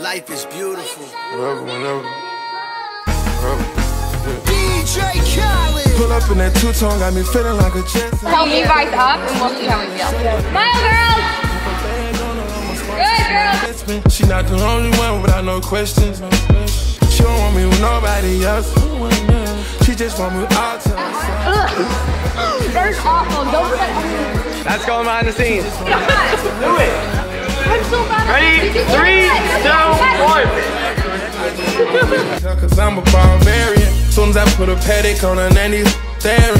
Life is beautiful. Wherever, whenever. DJ Khaled. Pull up in that two-tone, got me feeling like a jet. Help you guys up and we'll see how we feel. Smile, girls! Good, girls! She not the only one without no questions. She don't want me with nobody else. She just want me with all time. That's awful. Don't put that That's going behind the scenes. Do it. I'm so bad. Ready? Three, two, one. Cause I'm a barbarian. Soon as I put a paddock on her nanny, staring.